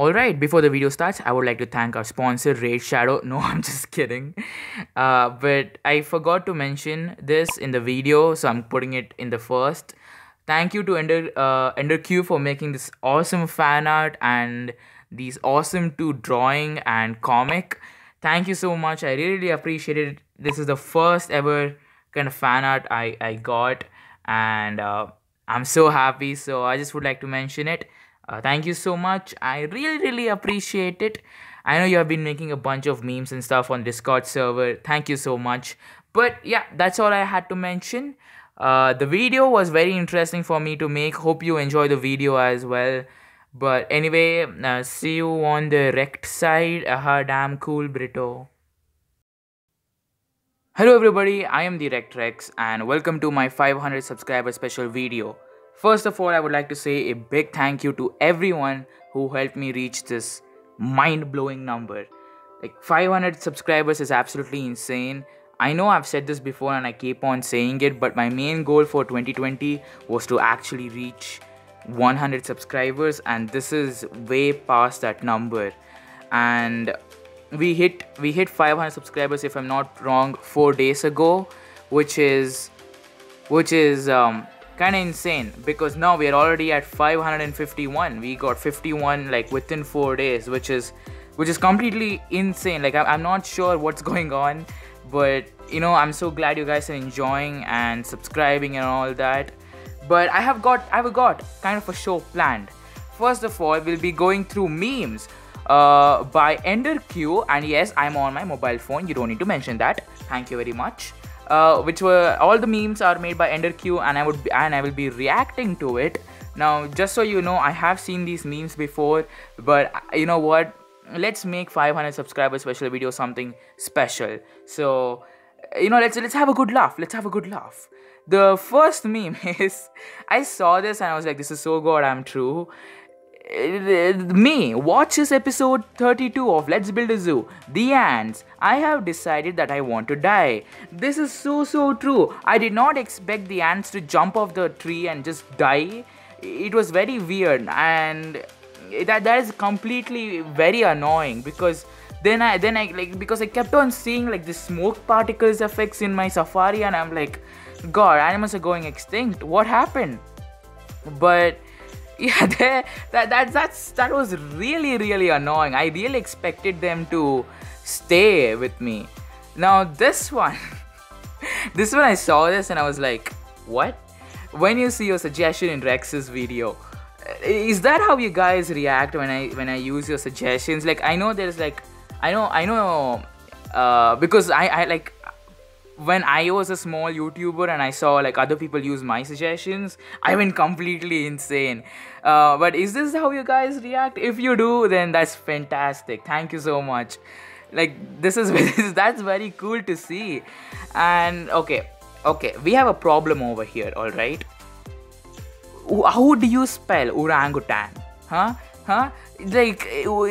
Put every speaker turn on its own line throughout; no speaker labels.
Alright, before the video starts, I would like to thank our sponsor, Raid Shadow. No, I'm just kidding. Uh, but I forgot to mention this in the video, so I'm putting it in the first. Thank you to Ender, uh, Ender Q for making this awesome fan art and these awesome two drawing and comic. Thank you so much. I really appreciate it. This is the first ever kind of fan art I, I got, and uh, I'm so happy. So I just would like to mention it. Uh, thank you so much. I really, really appreciate it. I know you have been making a bunch of memes and stuff on Discord server. Thank you so much. But yeah, that's all I had to mention. Uh, the video was very interesting for me to make. Hope you enjoy the video as well. But anyway, uh, see you on the rect side. Aha, damn cool, Brito. Hello everybody, I am the RektRex and welcome to my 500 subscriber special video. First of all, I would like to say a big thank you to everyone who helped me reach this mind-blowing number. Like 500 subscribers is absolutely insane. I know I've said this before and I keep on saying it, but my main goal for 2020 was to actually reach 100 subscribers and this is way past that number. And we hit we hit 500 subscribers if I'm not wrong 4 days ago, which is which is um kind of insane because now we are already at 551 we got 51 like within four days which is which is completely insane. Like i'm not sure what's going on but you know i'm so glad you guys are enjoying and subscribing and all that. But i have got i have got kind of a show planned. First of all we'll be going through memes uh, by ender q and yes i'm on my mobile phone. You don't need to mention that. Thank you very much uh, which were all the memes are made by EnderQ, and I would be, and I will be reacting to it. Now, just so you know, I have seen these memes before, but uh, you know what? Let's make 500 subscribers special video something special. So, you know, let's let's have a good laugh. Let's have a good laugh. The first meme is I saw this and I was like, this is so god I'm true me watches episode 32 of let's build a zoo. The ants. I have decided that i want to die. This is so so true. I did not expect the ants to jump off the tree and just die. It was very weird and that that is completely very annoying because then i then i like because i kept on seeing like the smoke particles effects in my safari and i'm like god animals are going extinct. What happened? But yeah that, that that's that was really really annoying. I really expected them to stay with me. Now this one this one i saw this and i was like what? When you see your suggestion in rex's video is that how you guys react when i when i use your suggestions? Like i know there's like i know i know uh, because i i like when I was a small YouTuber and I saw like other people use my suggestions, I went completely insane. Uh, but is this how you guys react? If you do, then that's fantastic. Thank you so much. Like this is that's very cool to see. And okay, okay, we have a problem over here. All right. How do you spell orangutan? Huh? Huh? Like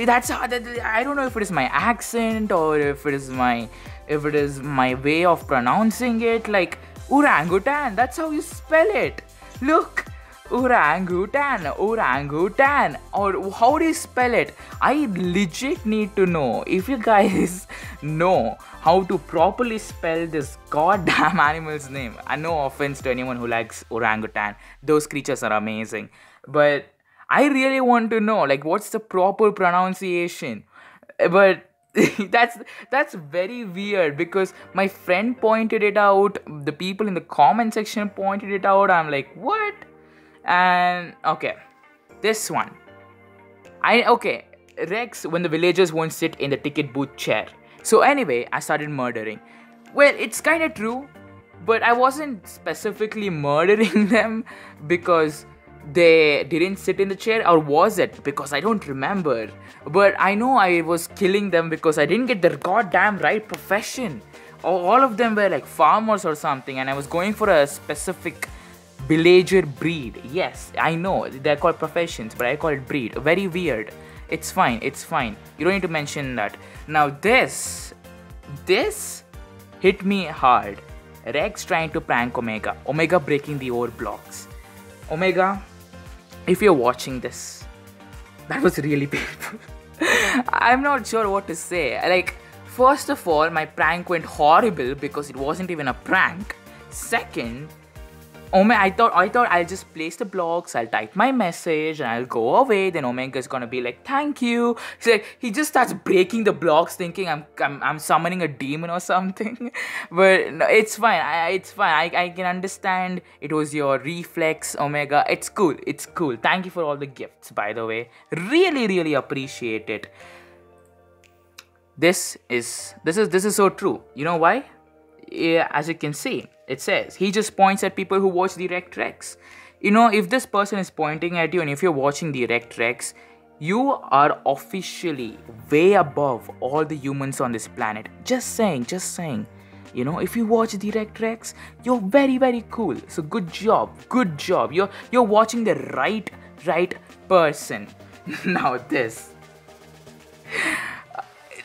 that's I don't know if it is my accent or if it is my if it is my way of pronouncing it like orangutan that's how you spell it. Look orangutan orangutan or how do you spell it? I legit need to know. If you guys know how to properly spell this goddamn animal's name and no offense to anyone who likes orangutan those creatures are amazing. But i really want to know like what's the proper pronunciation? But that's that's very weird because my friend pointed it out the people in the comment section pointed it out. I'm like what? And okay this one. I okay rex when the villagers won't sit in the ticket booth chair. So anyway i started murdering. Well it's kind of true but i wasn't specifically murdering them because they didn't sit in the chair or was it? Because i don't remember. But i know i was killing them because i didn't get their goddamn right profession. All of them were like farmers or something and i was going for a specific villager breed. Yes i know. They're called professions but i call it breed. Very weird. It's fine. It's fine. You don't need to mention that. Now this this hit me hard. Rex trying to prank omega. Omega breaking the ore blocks. Omega if you're watching this, that was really painful. I'm not sure what to say. Like, first of all, my prank went horrible because it wasn't even a prank. Second, Omega, I thought I thought I'll just place the blocks, I'll type my message, and I'll go away. Then Omega's gonna be like, "Thank you." So he just starts breaking the blocks, thinking I'm I'm, I'm summoning a demon or something. but no, it's fine. I, it's fine. I, I can understand. It was your reflex, Omega. It's cool. It's cool. Thank you for all the gifts, by the way. Really, really appreciate it. This is this is this is so true. You know why? Yeah, as you can see it says he just points at people who watch Direct Rex. You know, if this person is pointing at you and if you're watching Direct Rex, you are officially way above all the humans on this planet. Just saying, just saying. You know, if you watch the Direct Rex, you're very, very cool. So good job, good job. You're you're watching the right, right person. now this.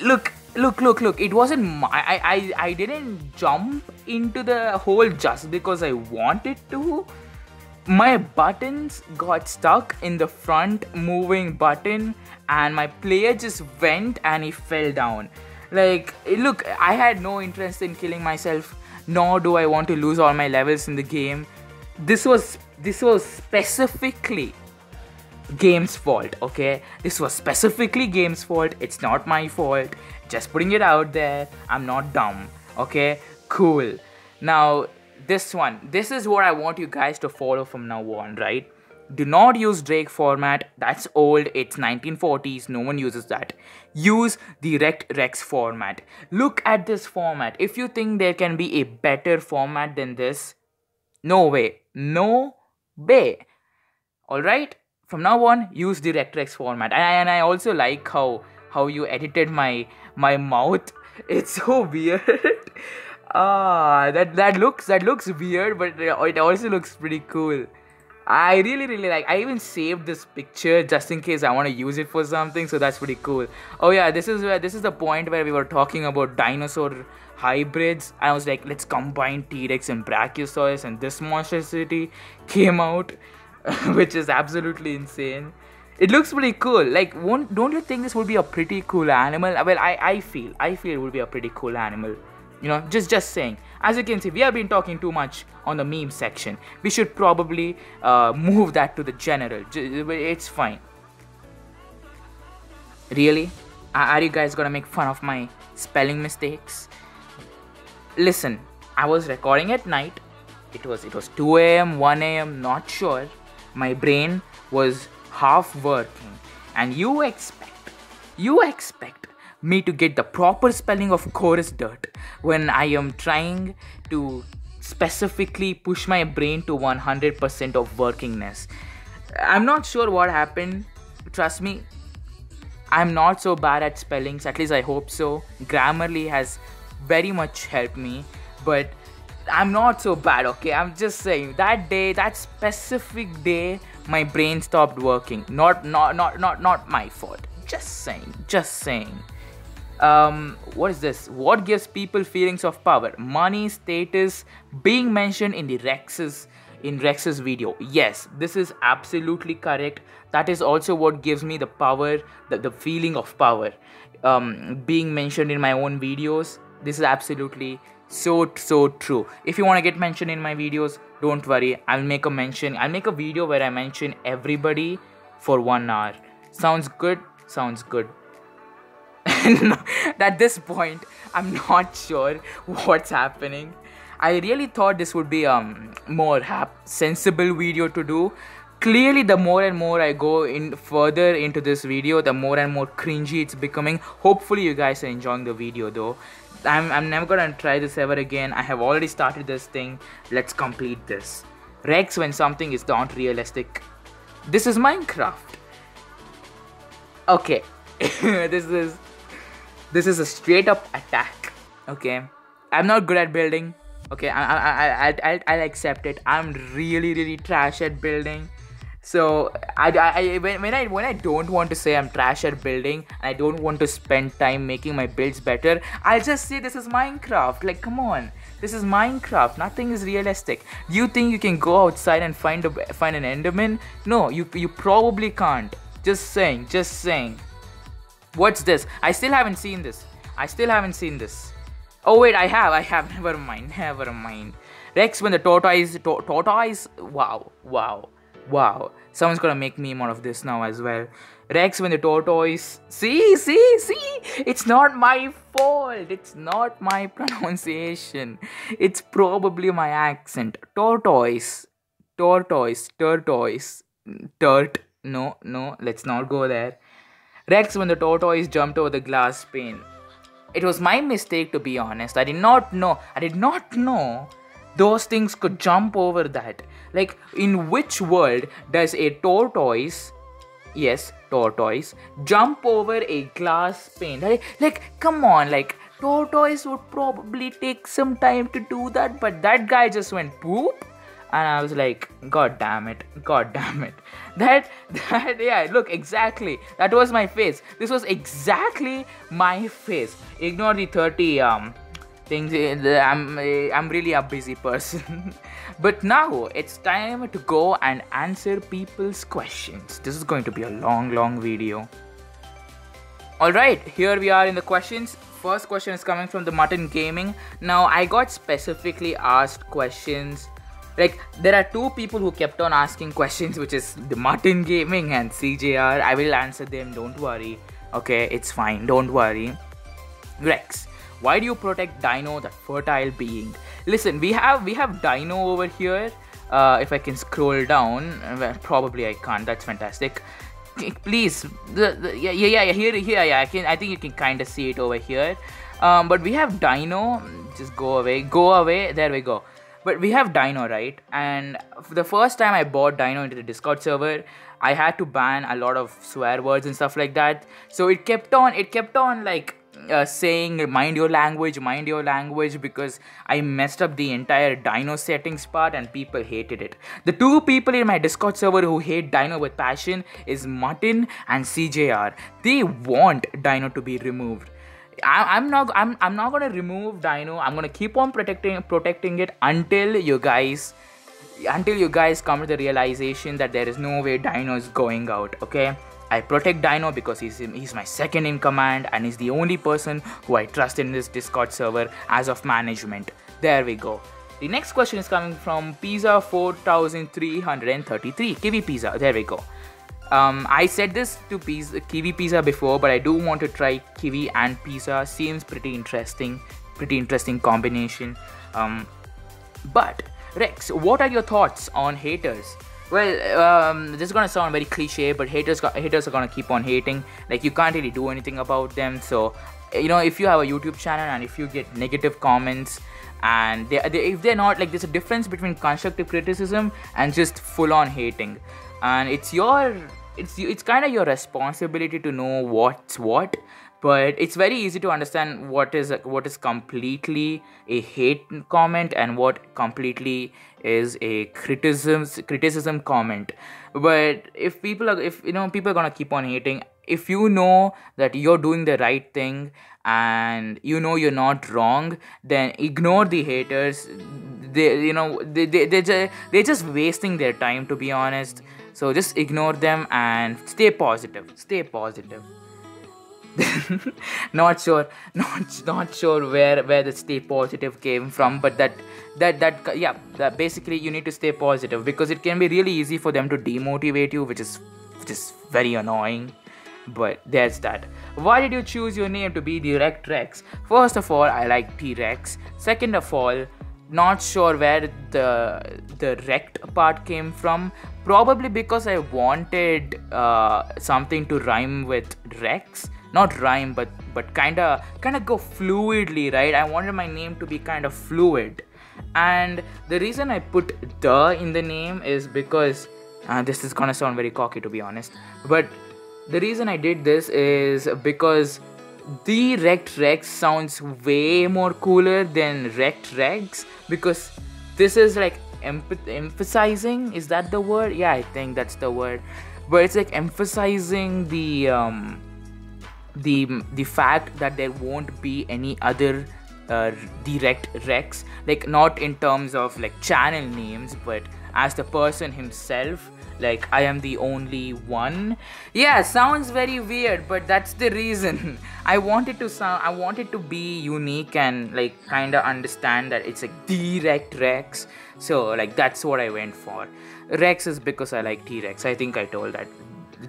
Look, look look look it wasn't my I, I i didn't jump into the hole just because i wanted to. My buttons got stuck in the front moving button and my player just went and he fell down. Like eh, look i had no interest in killing myself nor do i want to lose all my levels in the game. This was this was specifically game's fault okay? This was specifically game's fault. It's not my fault. Just putting it out there. I'm not dumb okay? Cool. Now this one. This is what i want you guys to follow from now on right? Do not use drake format. That's old. It's 1940s no one uses that. Use the rekt rex format. Look at this format. If you think there can be a better format than this no way. No way. All right from now on use the rektrex format. And I, and I also like how how you edited my my mouth. It's so weird. Ah that that looks that looks weird but it also looks pretty cool. I really really like I even saved this picture just in case I want to use it for something so that's pretty cool. Oh yeah this is where this is the point where we were talking about dinosaur hybrids. I was like let's combine T-Rex and Brachiosaurus and this monstrosity came out which is absolutely insane. It looks pretty cool. Like, won't, don't you think this would be a pretty cool animal? Well, I, I feel, I feel it would be a pretty cool animal. You know, just just saying. As you can see, we have been talking too much on the meme section. We should probably uh, move that to the general. It's fine. Really? Are you guys gonna make fun of my spelling mistakes? Listen, I was recording at night. It was it was 2 a.m., 1 a.m. Not sure my brain was half working. And you expect you expect me to get the proper spelling of chorus dirt when i am trying to specifically push my brain to 100% of workingness. I'm not sure what happened. Trust me i'm not so bad at spellings. At least i hope so. Grammarly has very much helped me. But I'm not so bad, okay? I'm just saying that day, that specific day, my brain stopped working. Not not not not not my fault. Just saying, just saying. Um, what is this? What gives people feelings of power? Money, status, being mentioned in the Rex's in Rex's video. Yes, this is absolutely correct. That is also what gives me the power, the, the feeling of power. Um, being mentioned in my own videos. This is absolutely so so true. If you want to get mentioned in my videos don't worry. I'll make a mention i'll make a video where i mention everybody for one hour. Sounds good? Sounds good. At this point i'm not sure what's happening. I really thought this would be a um, more sensible video to do clearly the more and more i go in further into this video the more and more cringy it's becoming hopefully you guys are enjoying the video though I'm, I'm never gonna try this ever again. I have already started this thing. Let's complete this. Rex when something is not realistic. This is Minecraft. Okay. this is this is a straight up attack. Okay. I'm not good at building. Okay, I I I I I'll accept it. I'm really really trash at building. So I, I, when, when I when I don't want to say I'm trash at building and I don't want to spend time making my builds better, I'll just say this is Minecraft. Like come on, this is Minecraft. Nothing is realistic. Do you think you can go outside and find a find an Enderman? No, you you probably can't. Just saying, just saying. What's this? I still haven't seen this. I still haven't seen this. Oh wait, I have, I have. Never mind, never mind. Rex when the tortoise, to- tortoise. Wow, wow, wow. Someone's gonna make meme out of this now as well. Rex when the tortoise. See, see, see. It's not my fault. It's not my pronunciation. It's probably my accent. Tortoise, tortoise, tortoise, turt. No, no. Let's not go there. Rex when the tortoise jumped over the glass pane. It was my mistake to be honest. I did not know. I did not know those things could jump over that. Like, in which world does a tortoise, yes, tortoise, jump over a glass pane? Like, like, come on, like, tortoise would probably take some time to do that, but that guy just went poop and I was like, God damn it, God damn it. That, that, yeah, look, exactly. That was my face. This was exactly my face. Ignore the 30 um things. eh, I'm, eh, I'm really a busy person. but now it's time to go and answer people's questions. This is going to be a long, long video. Alright, here we are in the questions. First question is coming from the Mutton Gaming. Now, I got specifically asked questions. Like, there are two people who kept on asking questions, which is the Mutton Gaming and CJR. I will answer them, don't worry. Okay, it's fine, don't worry. Rex, why do you protect Dino, that fertile being? Listen, we have we have Dino over here. Uh, if I can scroll down, well, probably I can't. That's fantastic. Please, the, the, yeah, yeah, yeah, here, here, yeah. I can, I think you can kind of see it over here. Um, but we have Dino. Just go away, go away. There we go. But we have Dino, right? And the first time I bought Dino into the Discord server, I had to ban a lot of swear words and stuff like that. So it kept on, it kept on like uh, saying mind your language, mind your language because I messed up the entire Dino settings part and people hated it. The two people in my Discord server who hate Dino with passion is Martin and CJR. They want Dino to be removed. I, I'm not I'm, I'm not gonna remove Dino. I'm gonna keep on protecting protecting it until you guys until you guys come to the realization that there is no way Dino is going out, okay? I protect Dino because he's he's my second in command and he's the only person who I trust in this Discord server as of management. There we go. The next question is coming from Pizza 4333 Kiwi Pizza. There we go. Um, I said this to pizza, Kiwi Pizza before, but I do want to try Kiwi and Pizza. Seems pretty interesting, pretty interesting combination. Um, but Rex, what are your thoughts on haters? Well, um, this is gonna sound very cliche, but haters haters are gonna keep on hating. Like you can't really do anything about them. So, you know, if you have a YouTube channel and if you get negative comments, and they, they if they're not like there's a difference between constructive criticism and just full on hating, and it's your it's it's kind of your responsibility to know what's what but it's very easy to understand what is what is completely a hate comment and what completely is a criticism criticism comment. But if people are if you know people are gonna keep on hating if you know that you're doing the right thing and you know you're not wrong then ignore the haters. They you know they, they, they just, they're just wasting their time to be honest. So just ignore them and stay positive. Stay positive not sure. Not not sure where where the stay positive came from but that that that yeah that basically you need to stay positive because it can be really easy for them to demotivate you which is which is very annoying. But there's that. Why did you choose your name to be the Rex first of all I like T-Rex. Second of all not sure where the the rekt part came from. Probably because i wanted uh, something to rhyme with rex not rhyme but but kind of kind of go fluidly right? I wanted my name to be kind of fluid. And the reason i put the in the name is because uh, this is gonna sound very cocky to be honest. But the reason i did this is because the Rekt Rex sounds way more cooler than Rekt Rex because this is like emph- emphasizing is that the word? Yeah i think that's the word. But it's like emphasizing the um the the fact that there won't be any other uh, direct rex like not in terms of like channel names but as the person himself like i am the only one. Yeah sounds very weird but that's the reason. I wanted to sound i wanted to be unique and like kind of understand that it's like direct rex so like that's what i went for. Rex is because i like t-rex. I think i told that.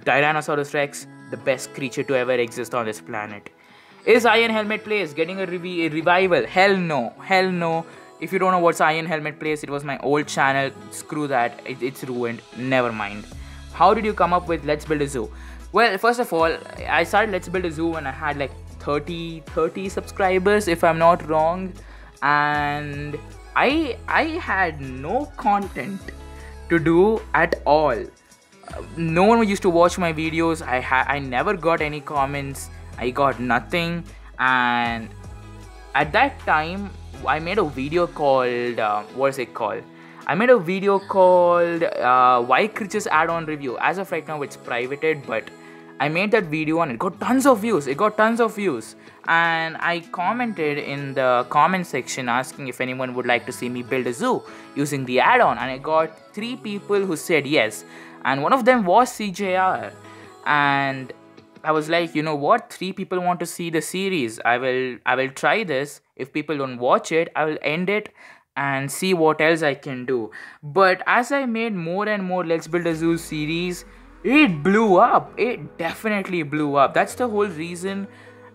Tyrannosaurus rex the best creature to ever exist on this planet is iron helmet Place getting a, a revival hell no hell no if you don't know what's Iron Helmet Place, it was my old channel. Screw that, it, it's ruined. Never mind. How did you come up with Let's Build a Zoo? Well, first of all, I started Let's Build a Zoo when I had like 30 30 subscribers, if I'm not wrong, and I I had no content to do at all. No one used to watch my videos. I ha- I never got any comments. I got nothing, and at that time I made a video called uh, what is it called? I made a video called uh, Why Creatures Add-on Review. As of right now, it's privated, but I made that video and it got tons of views. It got tons of views, and I commented in the comment section asking if anyone would like to see me build a zoo using the add-on, and I got three people who said yes, and one of them was CJR, and I was like, you know what? Three people want to see the series. I will I will try this. If people don't watch it, I will end it and see what else I can do. But as I made more and more Let's Build a Zoo series, it blew up. It definitely blew up. That's the whole reason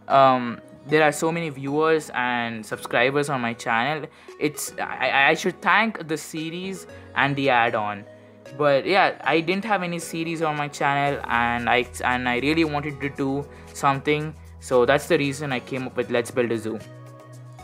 um, there are so many viewers and subscribers on my channel. It's I, I should thank the series and the add-on but yeah i didn't have any series on my channel and i and i really wanted to do something. So that's the reason i came up with let's build a zoo.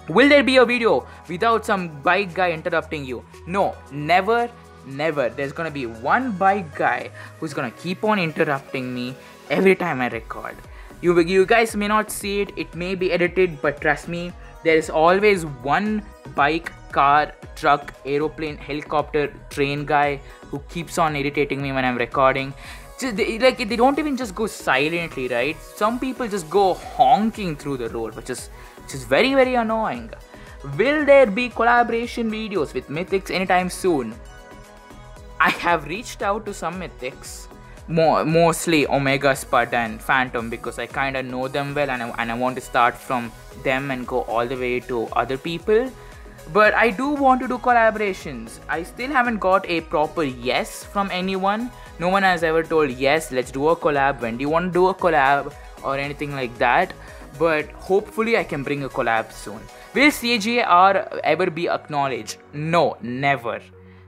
Will there be a video without some bike guy interrupting you? No never never. There's gonna be one bike guy who's gonna keep on interrupting me every time i record. You you guys may not see it. It may be edited but trust me there is always one bike car truck aeroplane helicopter train guy who keeps on irritating me when I'm recording. They, like they don't even just go silently, right? Some people just go honking through the road, which is which is very very annoying. Will there be collaboration videos with Mythics anytime soon? I have reached out to some Mythics, more, mostly Omega Spud and Phantom, because I kind of know them well and I, and I want to start from them and go all the way to other people but I do want to do collaborations. I still haven't got a proper yes from anyone. No one has ever told yes, let's do a collab. When do you want to do a collab or anything like that? But hopefully, I can bring a collab soon. Will CJR ever be acknowledged? No, never.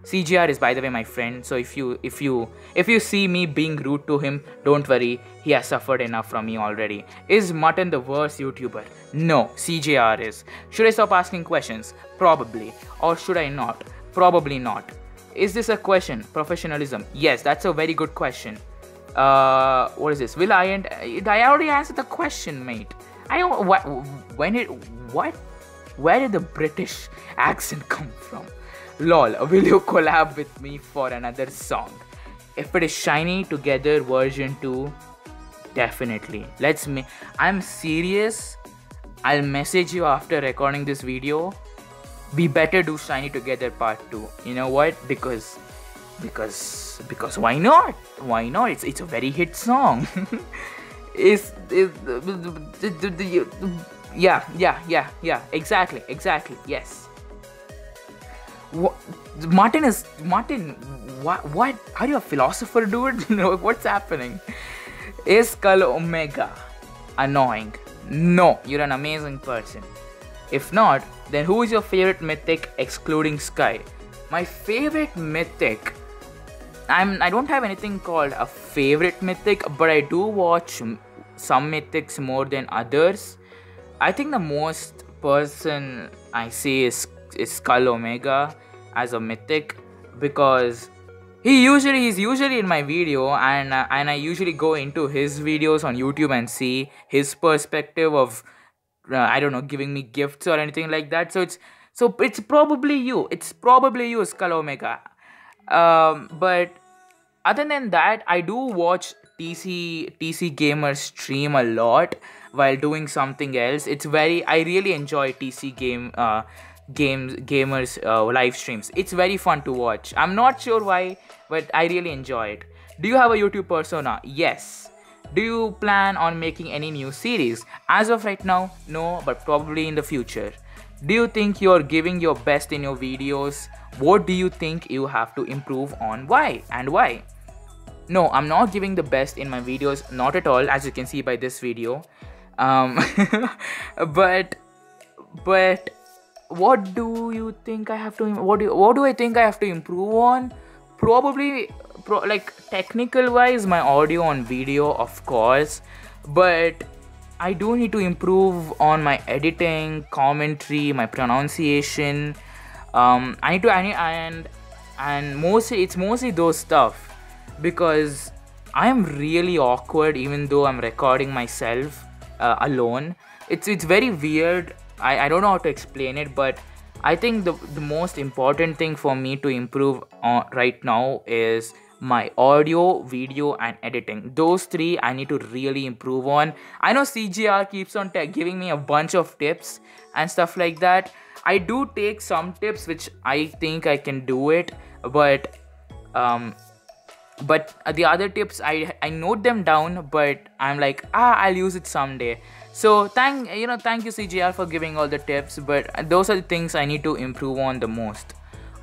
CJR is by the way my friend, so if you if you if you see me being rude to him, don't worry, he has suffered enough from me already. Is Mutton the worst YouTuber? No, CJR is. Should I stop asking questions? Probably. Or should I not? Probably not. Is this a question? Professionalism? Yes, that's a very good question. Uh, what is this? Will I end? I already answered the question, mate. I don't. What? When it? What? Where did the British accent come from? Lol will you collab with me for another song? If it is shiny together version 2 definitely. Let's me i'm serious. I'll message you after recording this video. We better do shiny together part 2 you know what? Because because because why not? Why not? It's it's a very hit song. Is yeah yeah yeah yeah exactly exactly yes what, Martin is Martin. What? What? Are you a philosopher, dude? What's happening? Is Skull Omega annoying? No, you're an amazing person. If not, then who is your favorite mythic excluding Sky? My favorite mythic. I'm. I don't have anything called a favorite mythic, but I do watch some mythics more than others. I think the most person I see is is Skull Omega as a mythic because he usually he's usually in my video and uh, and I usually go into his videos on YouTube and see his perspective of uh, I don't know giving me gifts or anything like that. So it's so it's probably you. It's probably you, Skull Omega. Um, but other than that, I do watch TC TC Gamer stream a lot while doing something else. It's very I really enjoy TC game uh, games gamers uh, live streams. It's very fun to watch. I'm not sure why but i really enjoy it. Do you have a youtube persona? Yes. Do you plan on making any new series? As of right now no but probably in the future. Do you think you're giving your best in your videos? What do you think you have to improve on? Why? And why? No i'm not giving the best in my videos not at all as you can see by this video. Um but but what do you think I have to what do what do I think I have to improve on? Probably pro, like technical wise my audio and video of course, but I do need to improve on my editing, commentary, my pronunciation. Um, I need to I need, and and mostly it's mostly those stuff because I am really awkward even though I'm recording myself uh, alone. It's it's very weird I, I don't know how to explain it but i think the, the most important thing for me to improve on right now is my audio video and editing. Those three i need to really improve on. I know cgr keeps on giving me a bunch of tips and stuff like that. I do take some tips which i think i can do it but um but the other tips i i note them down but i'm like ah i'll use it someday so thank you know thank you cgr for giving all the tips but those are the things i need to improve on the most.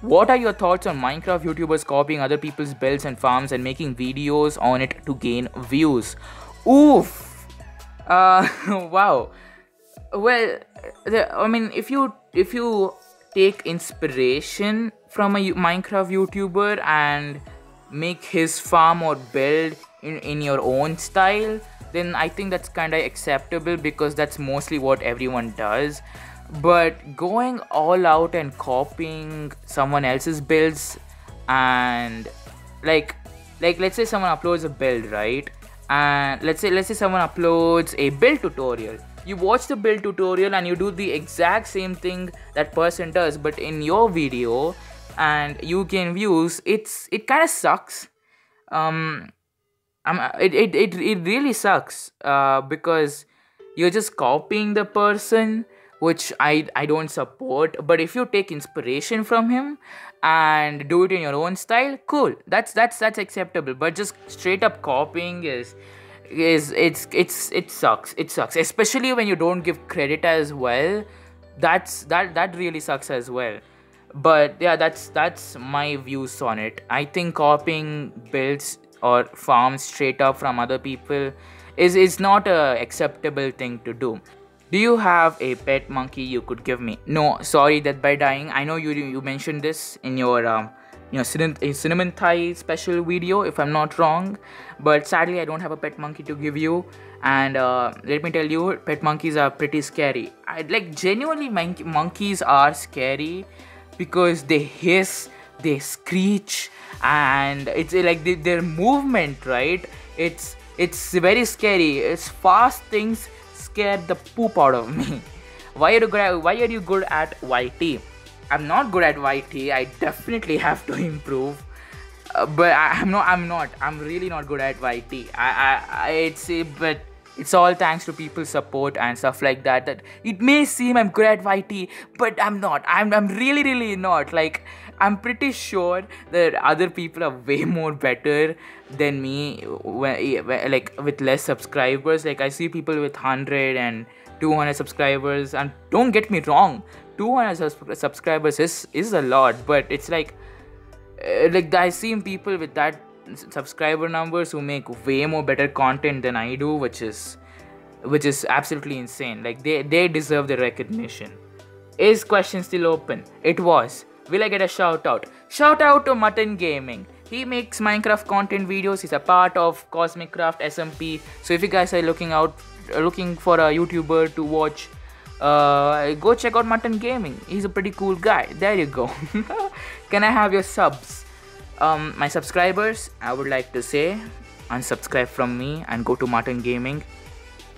What are your thoughts on minecraft youtubers copying other people's builds and farms and making videos on it to gain views? Oof! Uh wow. Well i mean if you if you take inspiration from a minecraft youtuber and make his farm or build in, in your own style then I think that's kind of acceptable because that's mostly what everyone does. But going all out and copying someone else's builds and like like let's say someone uploads a build, right? And let's say let's say someone uploads a build tutorial. You watch the build tutorial and you do the exact same thing that person does, but in your video and you gain views, it's it kind of sucks. Um, I'm, it, it, it, it really sucks uh, because you're just copying the person which I, I don't support. But if you take inspiration from him and do it in your own style cool. That's that's that's acceptable. But just straight up copying is is it's it's it sucks. It sucks. Especially when you don't give credit as well. That's that that really sucks as well. But yeah that's that's my views on it. I think copying builds or farms straight up from other people is is not a acceptable thing to do. Do you have a pet monkey you could give me? No sorry that by dying. I know you you mentioned this in your um, you know cinnamon, thigh special video if i'm not wrong. But sadly i don't have a pet monkey to give you. And uh, let me tell you pet monkeys are pretty scary. I, like genuinely mon- monkeys are scary because they hiss they screech and it's like the, their movement right? It's it's very scary. It's fast things scare the poop out of me. Why are you good at, why are you good at yt i'm not good at yt i definitely have to improve. Uh, but I, am not i'm not. I'm really not good at yt i i, I it's but it's all thanks to people's support and stuff like that that it may seem i'm good at yt but i'm not. I'm, I'm really really not. Like i'm pretty sure that other people are way more better than me when, like with less subscribers. Like i see people with 100 and 200 subscribers and don't get me wrong 200 subscribers is is a lot but it's like uh, like i see people with that subscriber numbers who make way more better content than I do, which is which is absolutely insane. Like they they deserve the recognition. Is question still open? It was. Will I get a shout out? Shout out to Mutton Gaming. He makes Minecraft content videos. He's a part of Cosmic Craft SMP. So if you guys are looking out, looking for a YouTuber to watch, uh, go check out Mutton Gaming. He's a pretty cool guy. There you go. Can I have your subs? Um, my subscribers i would like to say unsubscribe from me and go to martin gaming.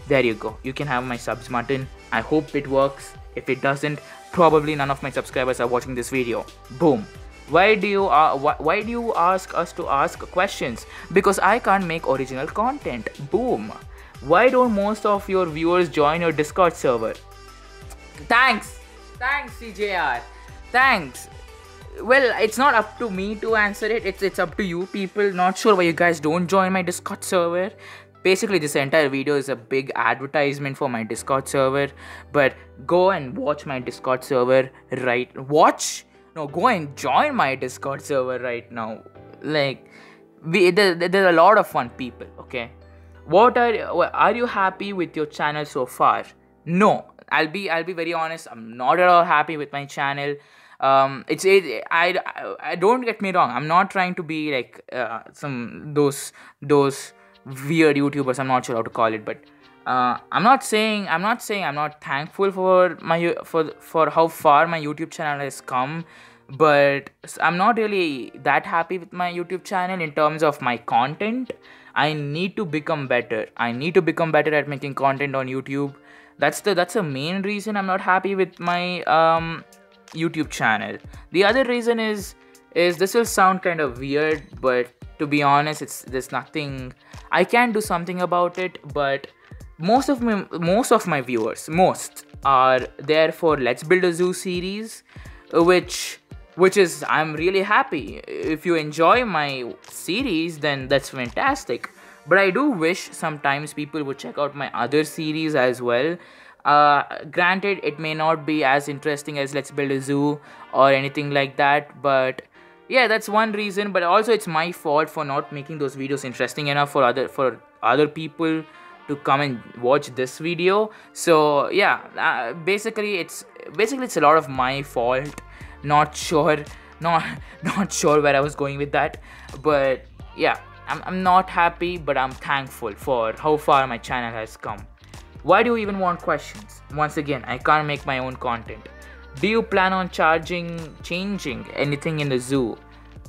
There you go. You can have my subs martin. I hope it works. If it doesn't probably none of my subscribers are watching this video. Boom. Why do you uh, why, why do you ask us to ask questions? Because i can't make original content. Boom. Why don't most of your viewers join your discord server? Thanks. Thanks, CJR. Thanks. Well, it's not up to me to answer it. It's it's up to you people. Not sure why you guys don't join my Discord server. Basically, this entire video is a big advertisement for my Discord server. But go and watch my Discord server right. Watch? No, go and join my Discord server right now. Like, we there, there's a lot of fun people. Okay. What are are you happy with your channel so far? No, I'll be I'll be very honest. I'm not at all happy with my channel. Um, it's it, I, I don't get me wrong. I'm not trying to be like uh, some those those weird YouTubers. I'm not sure how to call it, but uh, I'm not saying I'm not saying I'm not thankful for my for for how far my YouTube channel has come, but I'm not really that happy with my YouTube channel in terms of my content. I need to become better. I need to become better at making content on YouTube that's the that's the main reason i'm not happy with my um youtube channel. The other reason is is this will sound kind of weird but to be honest it's there's nothing i can do something about it but most of my most of my viewers most are there for let's build a zoo series which which is i'm really happy. If you enjoy my series then that's fantastic. But i do wish sometimes people would check out my other series as well uh, granted it may not be as interesting as let's build a zoo or anything like that but yeah that's one reason but also it's my fault for not making those videos interesting enough for other for other people to come and watch this video so yeah uh, basically it's basically it's a lot of my fault not sure not not sure where i was going with that but yeah I'm, I'm not happy, but I'm thankful for how far my channel has come. Why do you even want questions? Once again, I can't make my own content. Do you plan on charging, changing anything in the zoo?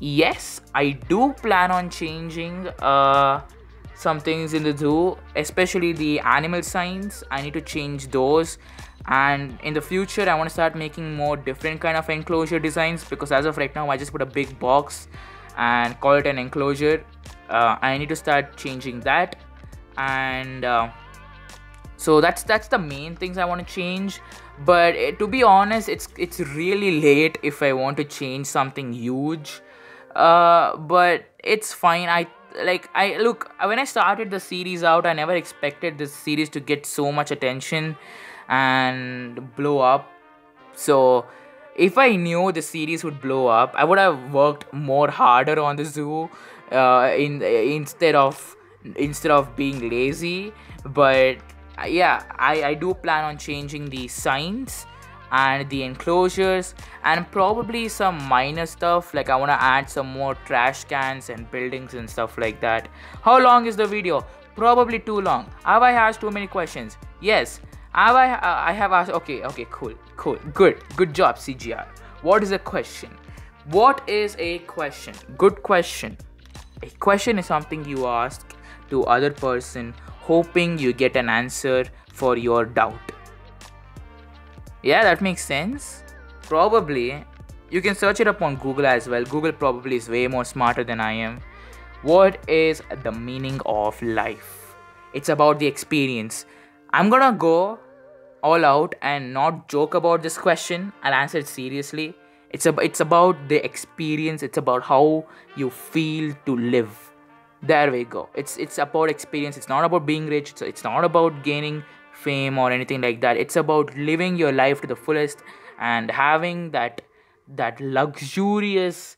Yes, I do plan on changing uh, some things in the zoo, especially the animal signs. I need to change those and in the future i want to start making more different kind of enclosure designs because as of right now i just put a big box and call it an enclosure uh, I need to start changing that and uh, so that's that's the main things I want to change. But uh, to be honest it's it's really late if I want to change something huge. Uh, but it's fine. I like I look when I started the series out I never expected this series to get so much attention and blow up. So if I knew the series would blow up, I would have worked more harder on the zoo uh, in instead of instead of being lazy. But yeah, I, I do plan on changing the signs and the enclosures and probably some minor stuff like I want to add some more trash cans and buildings and stuff like that. How long is the video? Probably too long. Have I asked too many questions? Yes. Have I, uh, I have asked. Okay, okay, cool, cool, good, good job, CGR. What is a question? What is a question? Good question. A question is something you ask to other person, hoping you get an answer for your doubt. Yeah, that makes sense. Probably. You can search it up on Google as well. Google probably is way more smarter than I am. What is the meaning of life? It's about the experience. I'm gonna go all out and not joke about this question. I'll answer it seriously. It's about it's about the experience. It's about how you feel to live. There we go. It's it's about experience. It's not about being rich. It's, it's not about gaining fame or anything like that. It's about living your life to the fullest and having that that luxurious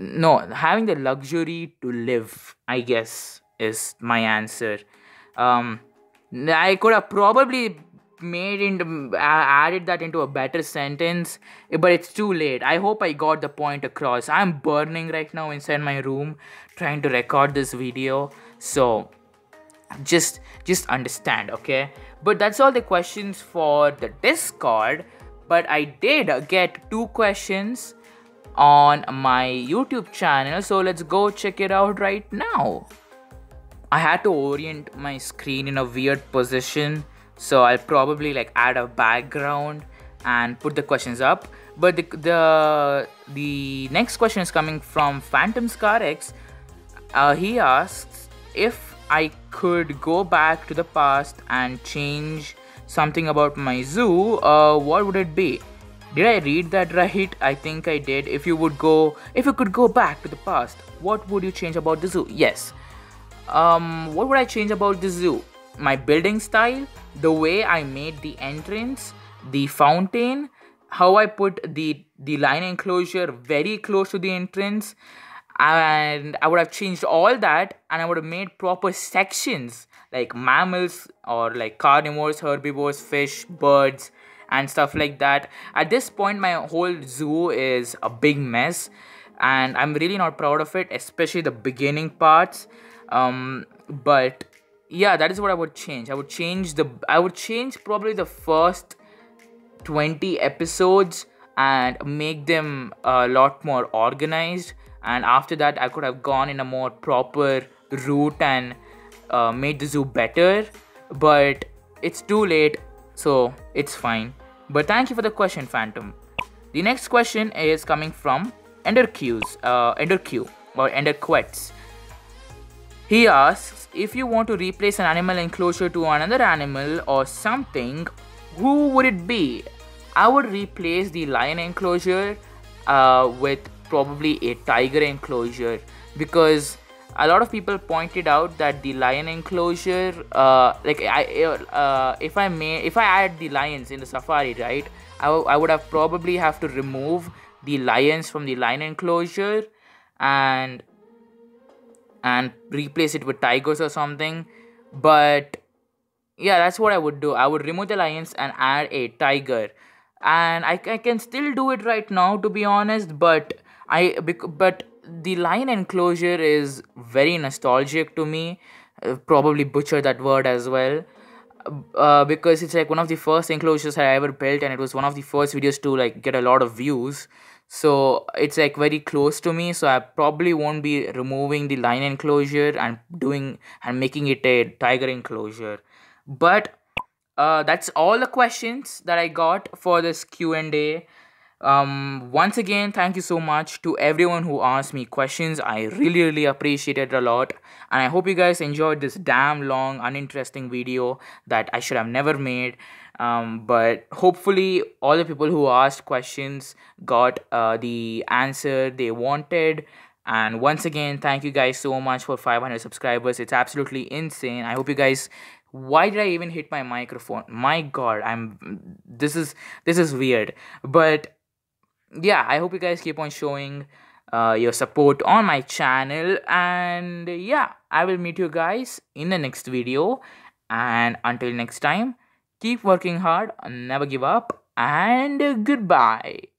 no having the luxury to live i guess is my answer um i could have probably made into added that into a better sentence but it's too late. I hope i got the point across. I'm burning right now inside my room trying to record this video. So just just understand okay? But that's all the questions for the discord. But i did get two questions on my youtube channel so let's go check it out right now. I had to orient my screen in a weird position so I'll probably like add a background and put the questions up but the the, the next question is coming from Phantom Scar X uh, he asks if I could go back to the past and change something about my zoo, uh, what would it be? Did I read that right? I think I did. If you would go, if you could go back to the past, what would you change about the zoo? Yes. Um, what would I change about the zoo? My building style, the way I made the entrance, the fountain, how I put the the line enclosure very close to the entrance, and I would have changed all that, and I would have made proper sections like mammals or like carnivores, herbivores, fish, birds, and stuff like that. At this point, my whole zoo is a big mess, and I'm really not proud of it, especially the beginning parts. Um, but yeah, that is what I would change. I would change the. I would change probably the first 20 episodes and make them a lot more organized and after that i could have gone in a more proper route and uh, made the zoo better but it's too late so it's fine but thank you for the question phantom the next question is coming from enderq's uh, enderq or enderquets he asks if you want to replace an animal enclosure to another animal or something who would it be? I would replace the lion enclosure uh, with probably a tiger enclosure because a lot of people pointed out that the lion enclosure uh, like I uh, if I may if I add the lions in the safari right I, I would have probably have to remove the lions from the lion enclosure and and replace it with tigers or something. But yeah that's what i would do. I would remove the lions and add a tiger. And I, I can still do it right now to be honest but i but the lion enclosure is very nostalgic to me. Uh, probably butcher that word as well. Uh, because it's like one of the first enclosures I ever built, and it was one of the first videos to like get a lot of views. So it's like very close to me. So I probably won't be removing the lion enclosure and doing and making it a tiger enclosure. But uh, that's all the questions that i got for this q&a um, once again thank you so much to everyone who asked me questions. I really really appreciate it a lot. And i hope you guys enjoyed this damn long uninteresting video that i should have never made um, but hopefully all the people who asked questions got uh, the answer they wanted. And once again thank you guys so much for 500 subscribers. It's absolutely insane. I hope you guys why did i even hit my microphone? My god i'm this is this is weird. But yeah i hope you guys keep on showing uh, your support on my channel. And yeah i will meet you guys in the next video. And until next time keep working hard never give up and goodbye